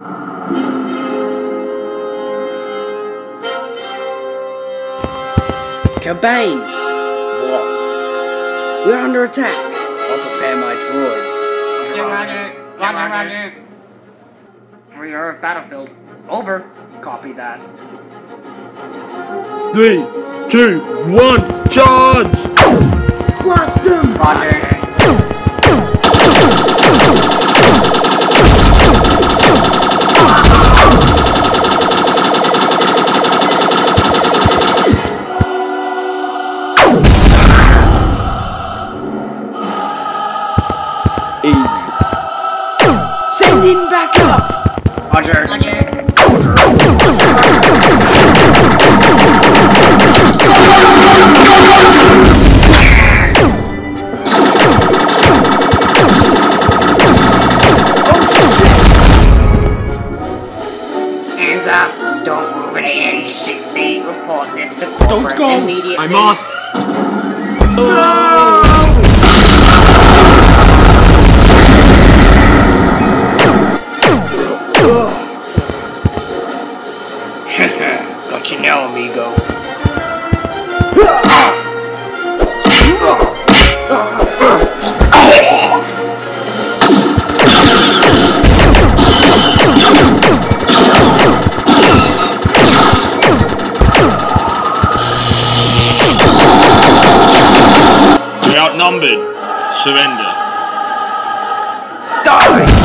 Cad Bane! What? We're under attack! I'll prepare my droids. Roger, roger, roger. We are at battlefield. Over. Copy that. Three, two, one, charge! Blast them! Roger. Six feet. Report this to corporate Don't go! immediately. I must! Don't you know, amigo? We're outnumbered. Surrender. Die!